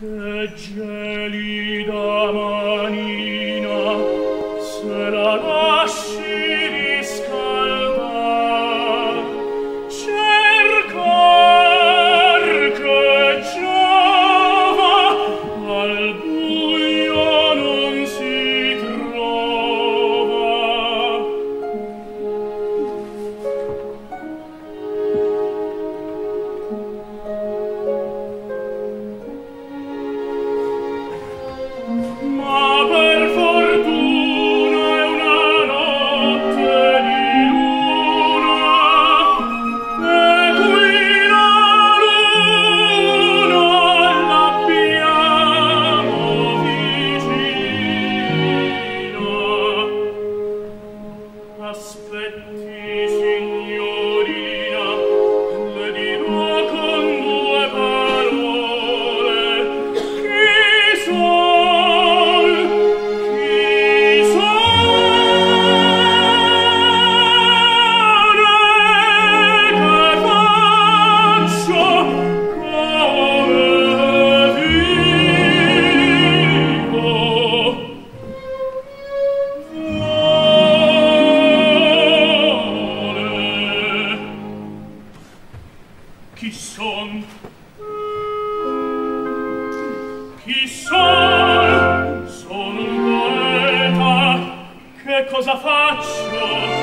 gelida manina se la lasci cosa faccio?